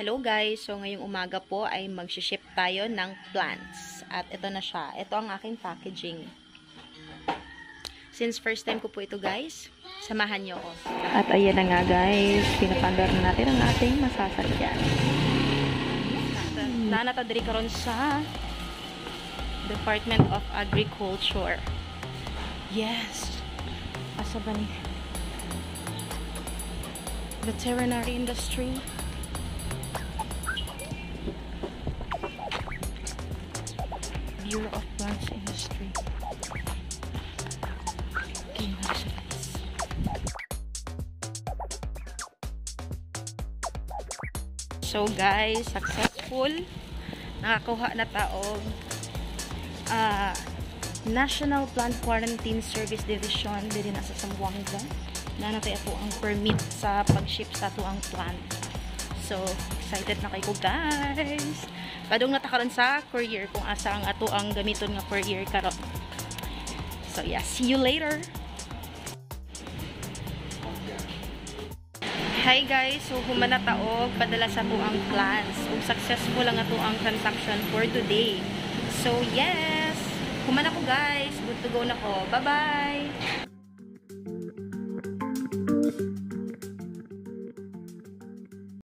Hello guys! So ngayong umaga po ay mag-ship tayo ng plants. At ito na siya. Ito ang aking packaging. Since first time ko po ito guys, samahan nyo ako. At ayan na nga guys, pinapandar na natin ang ating masasakyan. Nanata diri karon sa Department of Agriculture. Yes! Asa ba ni? Veterinary industry. Bureau of Plants Industry. Okay. So guys, successful. Nakakuha na taong ah, National Plant Quarantine Service Division dili na sa Zamboanga na natay ato ang permit sa pag-ship sa ato ang plant. So, excited na kayo guys. Padung natakaron sa courier kung asa ang ato ang gamiton nga courier karon. So, yeah, see you later. Hi guys, so humana taog padala sa ato ang plans. Ug successful ang ato ang transaction for today. So, yes. Humana ko guys. Good to go na ko. Bye-bye.